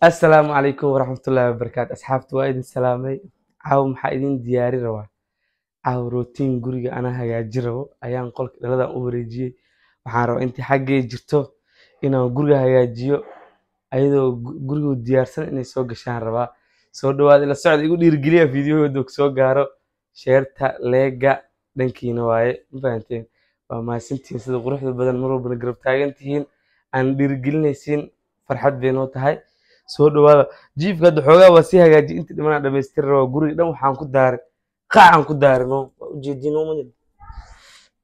assalaamu calaykum waraxmatullaahi wabarakaatu asxaabta waa idin salaamay. Caawa maxaa idin diyaari rabaa? Caawa rootiin guriga anaa hagaaji rabo. Ayaan qolka dhaladan u wareejiyey. Waxaan rabaa intii xaggay jirto inaan guriga hagaajiyo ayadoo gu- gurigu diyaarsan inay soo gashaan rabaa. Soo dhawaada ila socda igu dhiirigeliya fiidiyahooda soo gaaro. Sheerta leega dhankiina waaye. Ma fahanteen? Waa mahadsantihiin sida quruxda badan mar walbana garab taagan tihiin. Aan dhiirigelinaysiin farxad bay noo tahay soo dhawaada. Jiifka hadda xoogaa waa sii hagaajiyay intii dhimanaa dhamaystiri rabaa guriga dhan waxaan ku daaray qacaan ku daaray no waa ujeediin ma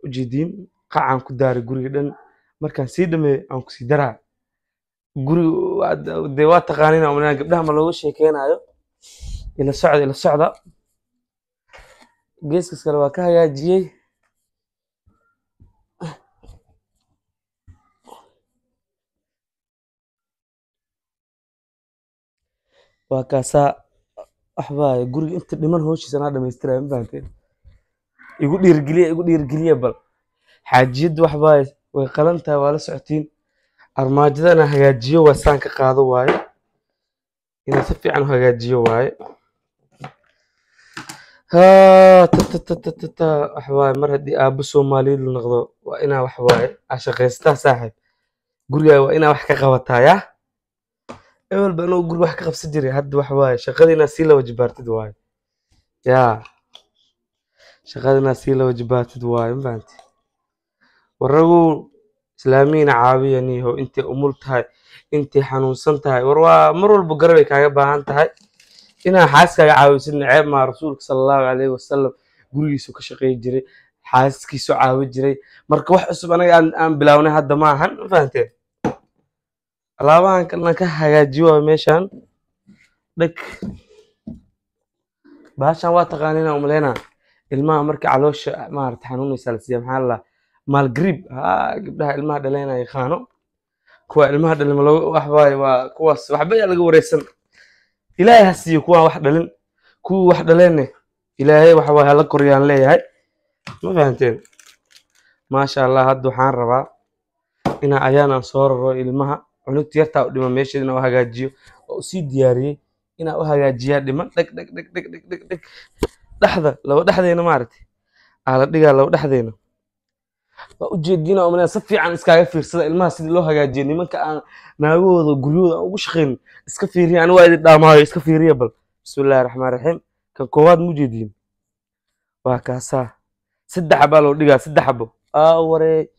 ujeediin qacaan ku daaray guriga dhan. Markaan sii dhameeyo aan ku sii daraa. Guriga dee waa taqaaniin aan umaleynaya gabdhaha ma looga sheekeynayo ila socda ila socda. Geeskas kale waa ka hagaajiyey waa kaasaa waxbaa guriga inta dhiman hooshiisa anaa ma fahanteen? Igu dhiirigeliya igu dhiirigeliya bal. Xaajiyaddu waxbaa way qalan tahay waa la socotiin. Armaajadana hagaajiyo waa saan ka qaado waaye inaan si fiican u hagaajiyo waaye waxbaaye mar haddii aabbo soomaaliyeed la noqdo waa inaa waxbaaye aa shaqaystaa saaxiib. Waa inaa wax ka qabataa yaa ewel ba inuu guriga wax ka qabsan jiray. Hadda waxbaaye shaqada inaa sii laba jibaartid waaye. Yaa. Shaqada sii laba jibaartid waaye ma fahanti? Waragow islaamiyiina caawiya niyahow intay umul tahay intay xanuunsan tahay. War waa mar walba garabay kaaga baahan tahay. Inaa xaaskaaga caawisid ceeb maa rasuulka sala allahu calayhi wasalam gurigiisu ka shaqeey jiray xaaskiisu caawi jiray. Marka wax cusub anaga aan, bilownay hadda ma ahan ma alaabahan kalena ka hagaajiyo waa meeshan dhag baashan waa taqaaniina umaleynaa. Ilmaha marka caloosha maarata xanuunaysa la siiya maxaa la maalgrib haa gabdhaha ilmaha dhaleena yaqaano kuwa ilmaha dhalin ma looga wax waaye waa kuwaas waxba yaa laga wareysan. Ilaahay ha siiyo kuwaan wax dhalin. Kuwii wax dhaleenne ilaahay waxa hala koryaan leeyahay. Ma fahanteen? Maasha allah hadda waxaan rabaa inaa ayaanaan soo raro ilmaha cunugta yartaa u dhima meesheeda inaa u hagaajiyo oo u sii diyaariyey inaa u hagaajiyaa dhiman dheg dheg dheg dheg dheg dheg dheg dhexda laba dhexdeena maaragtay aa la dhigaa laba dhexdeena. Waa ujeediina umalea si fiican iskaaga fiirsada ilmaha sidii loo hagaajiyo nimanka aan naagahooda guryahooda aan ugu shaqayn iska fiiriya ani waa idin dhaamaayo iska fiiriya bal. Bismillahi raxmaan raxiim kan koowaad ma ujeediin waa kaasaa. Saddex xabaa loo dhigaa saddex aa waree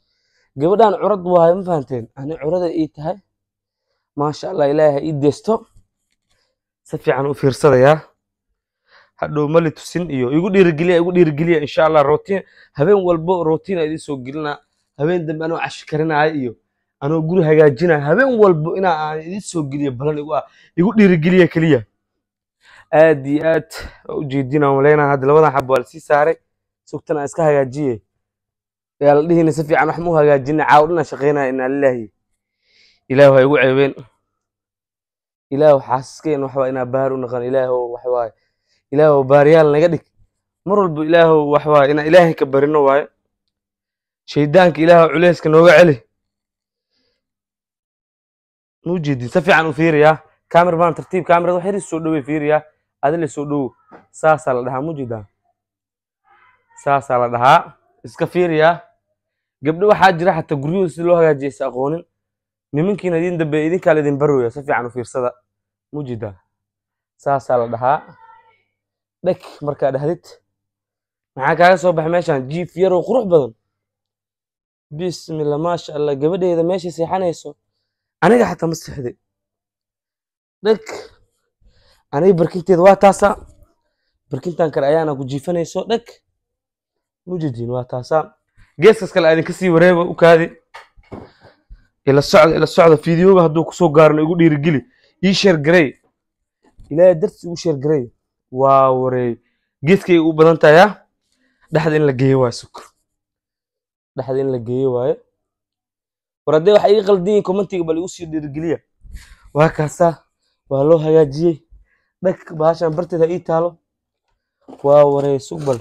gabadhan curad waayo ma fahanteen? Ani curada ii tahay maasha allah ilaahay ha ii deesto si fiican u fiirsadayaa. Hadhow mali tusin iyo igu dhiirigeliya igu dhiirigeliya insha allah rootiin habeen walbo rootiin aa idiin soo gelinaa habeen dambe anoo cashi karinaya iyo anoo guri hagaajinaya habeen walbo inaa aan soo geliyo balan igu ah igu dhiirigeliya keliya. Aad iyo aad waa ujeedina malaynaa hadda labadan xabo waa la sii saaray. Sugtan aan iska hagaajiye. Yaa la dhihina si fiican wax ma u hagaajina caaw dhana shaqeynaya inaa lilaahi ilaahu ha igu ceebeen. Ilaahu xaasaskeen waxbaa inaa baar u naqan ilaahu waxwaaye ilaahu baariyaal naga dhig. Mar walba ilaahu waxwaaye inaa ilaahay ka barino waaye. Shaydaanka ilaahu culeyska nooga celi. Muu jeedin si fiican u fiiriyaa cameraman tartiib camerada wax yaris soo dhowey fiiriyaa adile soo dhowow saasaa la dhahaa jeedaa saasaa la dhahaa. Iska fiiriyaa gabdho waxaa jira xataa guryahooda si loo hagaajiya is aqoonin nimankiina idin dambe idinkaa laidin barooya si fiican u fiirsada. Muu jeedaa saasaa la dhahaa. Dheg markaa dhahdid. Maxaa kaaga soo baxay meeshan jiif yaroo qurux badan. Bismillah maasha allah gabadheeda meeshay seexanayso. Aniga xataa ma seexday. Dheg aniga barkinteeda waa taasaa. Barkintan kale ayaana ku jiifanayso. Dheg mujeediin waa taasaa. Geeskas kale aa idinka sii wareeba u kaadi ila socda ila socda fiidiyooga hadduu ku soo gaarno igu dhiirigeli ii sheer garey ilaahay darsi igu sheer garey waa wareey. Geeskay u badan tahay ah dhexda in la geeyo waaye suk dhexda in la geeyo waaye. War haddee waxa iga qaldan yihiin commentiga bal igu sii dhiirigeliya waa kaasaa waa loo hagaajiyey. Dhag bahashan barteeda ii taalo. Waa wareey sug bal.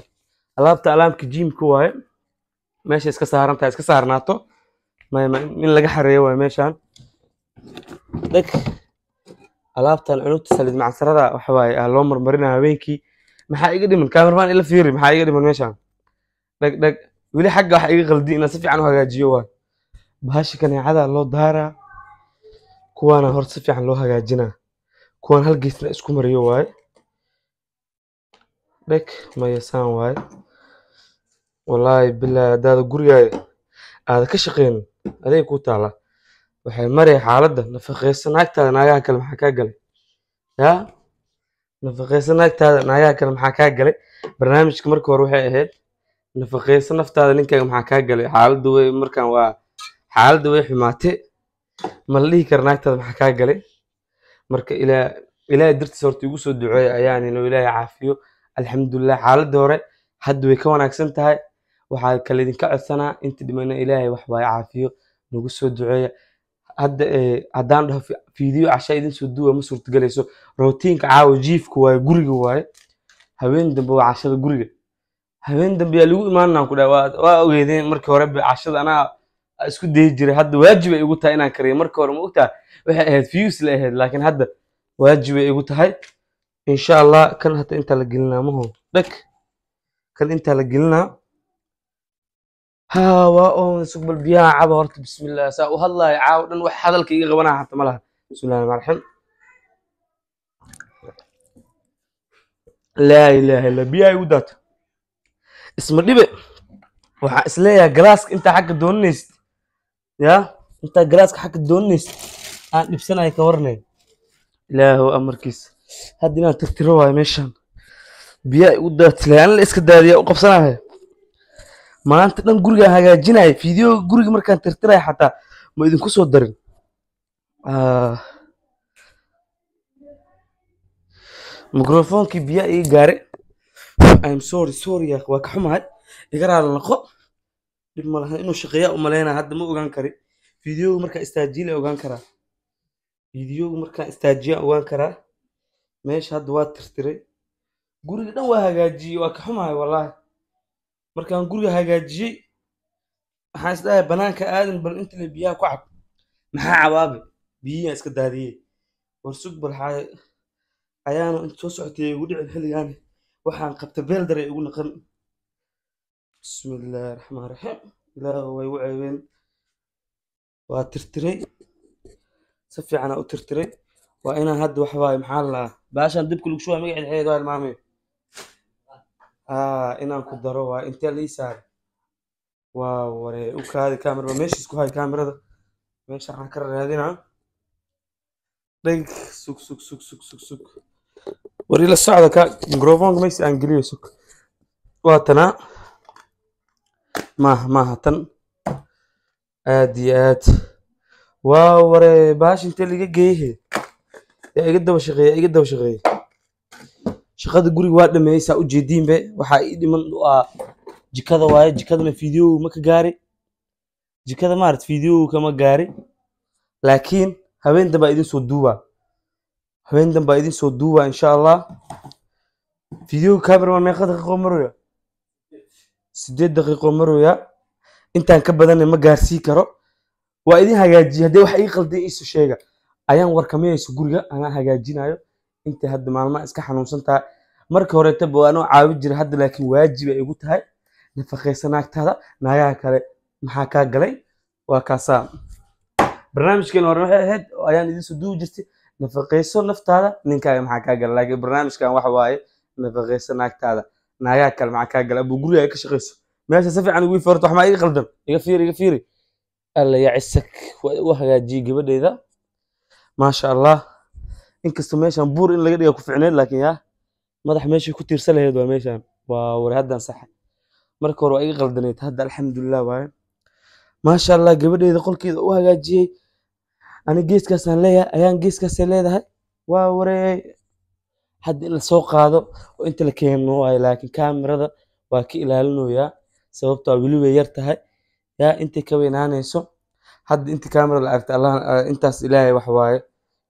Alaabta alaamka jiimka waaye. Meesha iska saaran tahay iska saarnaato in laga xareeyo waaye meeshan dhag alaabtan cunugta saliid macsarada waxa waaye aa loo marmarinaa habeenkii. Maxaa iga dhiman? Kaamirmaan ila fiiri maxaa iga dhiman meeshaan? Dheg dheg weli xagga waxa iga qaldi inaan si fiican u hagaajiyo waay. Bahashi kaneecada loo daaraa kuwaana hor si fiican loo hagaajinaa. Kuwaan hal geesna isku mariyo waaye dheg maya saan waaye wallaahi bilaahi haddaada gurigaaga aada ka shaqeynin aday kuu taala. Waxay maraya xaaladda nafaqeysa naagtaada naagaha kale maxaa kaa galay? Yaa nafaqeysa naagtaada naagaha kale maxaa kaa galay? Barnaamijka marka hore waxay ahayd nafaqeysa naftaada ninkaaga maxaa kaa galay? Xaaladda way markaan waa xaaladda way xumaatay. Ma la dhihi kara naagtaada maxaa kaa galay? Marka ilaa ilaahay dartiis horta igu soo duceeya ayaan inuu ilaahay caafiyo. Alxamdulilah xaaladda hore hadda way ka wanaagsan tahay waxaa kale idinka codsanaa inta dhimana ilaahay wax waaye caafiyo nagu soo duceeya. Hadda eh, haddaan dhaho fi- fiidiyo casha idin duwa ma suurtagelayso. Rootiinka caawa jiifka waaye guriga waaye haween dambe waa cashada guriga. Haween dambe yaa lagu imaanaan ku dhaha waa ogeedeen markii hore cashada anaa isku dayi jiray. Hadda waajib ay igu tahay inaan kariyo. Markii hore ma ogtaha waxay ahayd fiyus la ahayd laakiin hadda waajib ay igu tahay. Insha allah kan hata intaa la gelinaa maho dheg. Kan intaa la gelinaa ها waa sugbal biyaha caba horta bismillah. Saa u hadlayo caawo wax hadalka iga qabanaya xata ma laha bismillahi rahmaan igu daata isma dhibe waxaa is leeyahay galaaska intaa xagga doonanaysid. Ya intaa galaaska xagga doonanaysid. Aan dhibsanayo ka warnay. Ilaahu iska daadiya u qabsanayo maanta dhan gurigaan hagaajinaya fiidiyoga guriga markaan tirtiraya xataa ma idinku soo darin. Ah. mikrofoonkii biyaa iga gaare. Im sorry sorry waa ka xumahay. Iga raali naqo dhib ma laha inuu shaqeeyaa u malaynaa hadda ma ogaan kari fiidiyoga markaan istaajiila ogaan karaa. Fiidiyoga markaan istaajiyaa ogaan karaa. Meesha hadda waa tirtiray. Guriga dhan waa hagaajiyey waa ka xumahay wallaahi markaan guriga hagaajiyey waxaan isdhahay banaanka aadan bal inta le biyaha ku cab. Maxaa cabaabe biyihii iska daadiyey. War sug bal ayaanu inta soo socotay igu dhicin xilligaani waxaan qabta beel dare igu naqan. Bismillaahi raxmaan raxiim ilaahu way u ceebeen. Waa tirtiray. Si fiicanaa u tirtiray. Waa inaan hadda wax waaye maxaa la baashaan dibka lagu shubaa magaceed xeed waa ilmaamay aa inaan ku daro waa intee la ii saaray waa waree u kaadi kaamirada meeshiis ku hay kaamirada meesha waxaan ka raadinaa. Dheg sug sug sug sug sug sug. War ila socda ka microfonka meesha aan geliyo sug. Waa tanaa maaha maaha tan. Aad iyo aad. Waa waree baash intee liga geeyahe. Yaa iga daba shaqeeya iga daba shaqeeya shaqada guriga waa dhameeyey saa u jeediinbe waxaa ii dhiman u ah jikada waaye. Jikadana fiidiyowga ma ka gaari. Jikada maarat fiidiyowga kama gaari. Laakiin habeen danbaa idin duubaa habeen danbaa idin soo duubaa insha allah fiidiyowga cameraman meeqa daqiiqo maroya sideed daqiiqo maroya intaan ka badanna ma gaarsii karo? Waa idin hagaajiyey haddii wax ii qaldan iiso sheega. Ayaan warkamayayso guriga anaan hagaajinayo inta hadda maalmaha iska xanuunsan tahay marka horeetaba waa anoo caawi jira hadda laakiin waajib ay igu tahay nafaqaysa naagtaada naagaha kale maxaa kaa galay? Waa kaasaa. Barnaamijkeena hore waxay ahayd ayaan idin soo duubi jirtay. Nafaqayso naftaada ninkaaga maxaa kaa galay? Laakiin barnaamijkan waxa waaye nafaqayso naagtaada naagaha kale maxaa kaa galay? Abuu guriga ay ka shaqayso meesha si fiican ugu farto waxmaa iga qaldan? Iga fiiri iga fiiri. Alla yacisak waa u hagaajiyey gabadheeda maasha allah inkastoo meeshan buur in laga dhiga ku ficneed laakiin yaa madax meeshay ku tiirsan lahayd waa meeshan waa war haddan saxa marka hore waa iga qaldaneyd hadda alxamdulilah waaye. Maasha allah gabadheeda qolkeeda u hagaajiyey. Ani geeskaasaan leeyahay ayaan geeskaasay leedahay. Waa waree hadda in la soo qaado oo inta la keeno waaye laakiin kaamirada waa ka ilaalinoyaa sababtoo weli way yar tahay. Yaa intay ka weynaanayso. Hadda inta kaamira la aragta allah intaas ilaahay wax waaye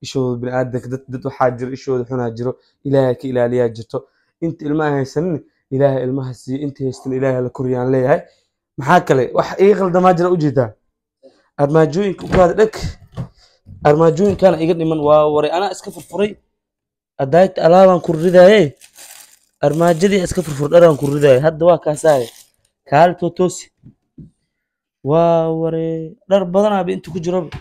ishooda biniaadanka dad waxaa jiro ishooda xunaa jiro ilaahay ka ilaaliyaa jirto. Inta ilmaha haysanin ilaahay ilmaha siiye inta haystan ilaahay la koriyaan leeyahay. Maxaa kale? Wax iga qaldamaa jira u jeedaa armaajooyinka ukaada dheg armaajooyinkaana iga dhiman. Waa waray. Anaa iska furfuray. Adaayta alaabaan ku ridaaye armaajadii iska furfur dharaan ku ridaaye hadda waa kaasaaye kaalito waa ware dhar badanaaba inta ku jiroba